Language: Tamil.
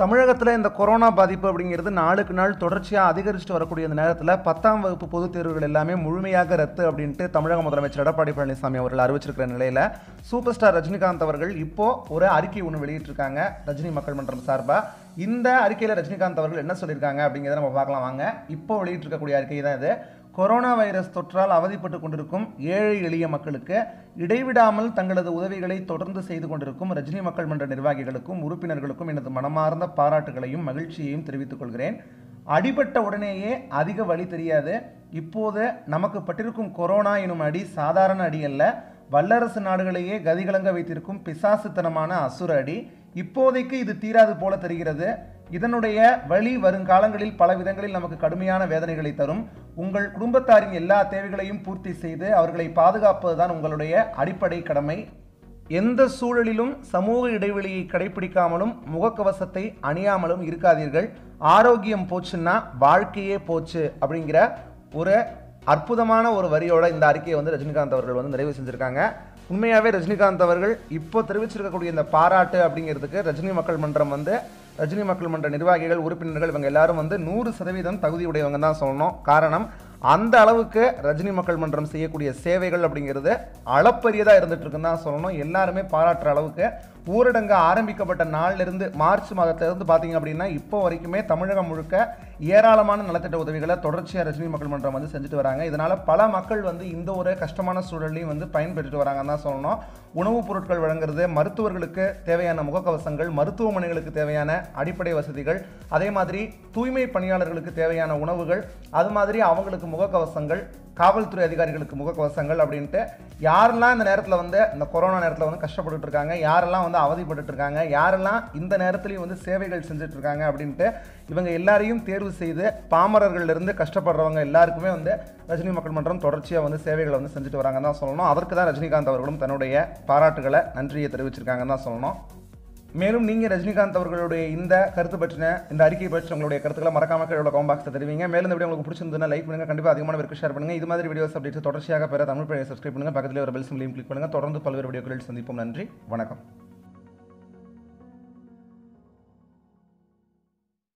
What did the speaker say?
தமிழகத்தில் இந்த கொரோனா பாதிப்பு அப்படிங்கிறது நாளுக்கு நாள் தொடர்ச்சியாக அதிகரிச்சுட்டு வரக்கூடிய இந்த நேரத்தில் பத்தாம் வகுப்பு பொதுத் தேர்வுகள் எல்லாமே முழுமையாக ரத்து அப்படின்ட்டு தமிழக முதலமைச்சர் எடப்பாடி பழனிசாமி அவர்கள் அறிவிச்சிருக்கிற நிலையில் சூப்பர் ஸ்டார் ரஜினிகாந்த் அவர்கள் இப்போது ஒரு அறிக்கை ஒன்று வெளியிட்டிருக்காங்க ரஜினி மக்கள் மன்றம் சார்பாக இந்த அறிக்கையில் ரஜினிகாந்த் அவர்கள் என்ன சொல்லியிருக்காங்க அப்படிங்கிறத நம்ம பார்க்கலாம். வாங்க இப்போ வெளியிட்டிருக்கக்கூடிய அறிக்கை தான் இது. கொரோனா வைரஸ் தொற்றால் அவதிப்பட்டு கொண்டிருக்கும் ஏழை எளிய மக்களுக்கு இடைவிடாமல் தங்களது உதவிகளை தொடர்ந்து செய்து கொண்டிருக்கும் ரஜினி மக்கள் மன்ற நிர்வாகிகளுக்கும் உறுப்பினர்களுக்கும் எனது மனமார்ந்த பாராட்டுகளையும் மகிழ்ச்சியையும் தெரிவித்துக் கொள்கிறேன். அடிபட்ட உடனேயே அதிக வழி தெரியாது. இப்போது நமக்கு பட்டிருக்கும் கொரோனா எனும் அடி சாதாரண அடி அல்ல. வல்லரசு நாடுகளையே கதிகலங்க வைத்திருக்கும் பிசாசுத்தனமான அசுர அடி. இப்போதைக்கு இது தீராது போல தெரிகிறது. இதனுடைய வழி வருங்காலங்களில் பல விதங்களில் நமக்கு கடுமையான வேதனைகளை தரும். உங்கள் குடும்பத்தாரின் எல்லா தேவைகளையும் பூர்த்தி செய்து அவர்களை பாதுகாப்பதுதான் உங்களுடைய அடிப்படை கடமை. எந்த சூழலிலும் சமூக இடைவெளியை கடைபிடிக்காமலும் முகக்கவசத்தை அணியாமலும் இருக்காதீர்கள். ஆரோக்கியம் போச்சுன்னா வாழ்க்கையே போச்சு அப்படிங்கிற ஒரு அற்புதமான ஒரு வரியோட இந்த அறிக்கையை வந்து ரஜினிகாந்த் அவர்கள் வந்து நிறைவு செஞ்சுருக்காங்க. உண்மையாகவே ரஜினிகாந்த் அவர்கள் இப்போ தெரிவிச்சிருக்கக்கூடிய இந்த பாராட்டு அப்படிங்கிறதுக்கு ரஜினி மக்கள் மன்றம் வந்து ரஜினி மக்கள் மன்ற நிர்வாகிகள் உறுப்பினர்கள் இவங்க எல்லாரும் வந்து நூறு சதவீதம் தகுதியுடையவங்க தான் சொல்லணும். காரணம் அந்த அளவுக்கு ரஜினி மக்கள் மன்றம் செய்யக்கூடிய சேவைகள் அப்படிங்கிறது அளப்பரியதாக இருந்துட்டு இருக்குன்னு தான் சொல்லணும். எல்லாருமே பாராட்டுற அளவுக்கு ஊரடங்கு ஆரம்பிக்கப்பட்ட நாளிலிருந்து மார்ச் மாதத்திலிருந்து பார்த்தீங்க அப்படின்னா இப்போ வரைக்குமே தமிழகம் முழுக்க ஏராளமான நலத்திட்ட உதவிகளை தொடர்ச்சியாக ரஜினி மக்கள் மன்றம் வந்து செஞ்சுட்டு வராங்க. இதனால் பல மக்கள் வந்து இந்த ஒரு கஷ்டமான சூழலையும் வந்து பயன்பெற்றுட்டு வராங்கன்னு தான் சொல்லணும். உணவுப் பொருட்கள் வழங்குறது மருத்துவர்களுக்கு தேவையான முகக்கவசங்கள் மருத்துவமனைகளுக்கு தேவையான அடிப்படை வசதிகள் அதே மாதிரி தூய்மை பணியாளர்களுக்கு தேவையான உணவுகள் அது மாதிரி அவங்களுக்கு முகக்கவசங்கள் காவல்துறை அதிகாரிகளுக்கு முகக்கவசங்கள் அப்படின்ட்டு யாரெல்லாம் இந்த நேரத்தில் வந்து இந்த கொரோனா நேரத்தில் வந்து கஷ்டப்பட்டு இருக்காங்க யாரெல்லாம் வந்து அவதிப்பட்டு இருக்காங்க யாரெல்லாம் இந்த நேரத்துலையும் வந்து சேவைகள் செஞ்சுட்டு இருக்காங்க அப்படின்ட்டு இவங்க எல்லாரையும் தேர்வு செய்து பாமரர்கள்லேருந்து கஷ்டப்படுறவங்க எல்லாருக்குமே வந்து ரஜினி மக்கள் மன்றம் தொடர்ச்சியாக வந்து சேவைகளை வந்து செஞ்சுட்டு வராங்கன்னு தான் சொல்லணும். அதற்கு தான் ரஜினிகாந்த் அவர்களும் தன்னுடைய பாராட்டுகளை நன்றியை தெரிவிச்சிருக்காங்கன்னு தான் சொல்லணும். மேலும் நீங்கள் ரஜினிகாந்த் அவர்களுடைய இந்த கருத்து பற்றின இந்த அறிக்கை பற்றி உங்களுடைய கருத்துக்களை மறக்காம கீழே உள்ள காம்பாக்ஸ் தெரிவிங்க. மேலும் இந்த வீடியோ உங்களுக்கு பிடிச்சிருந்ததுன்னா லைக் பண்ணுங்க. கண்டிப்பாக அதிகமான பேருக்கு ஷேர் பண்ணுங்க. இது மாதிரி வீடியோஸ் அப்டேட்ஸ் தொடர்ச்சியாக பெற தமிழ் பிள்ளையை சப்ஸ்கிரைப் பண்ணுங்க. பக்கத்தில் ஒரு பெல் சிம்லையும் கிளிக் பண்ணுங்க. தொடர்ந்து பல்வேறு வீடியோக்களில் சந்திப்போம். நன்றி. வணக்கம்.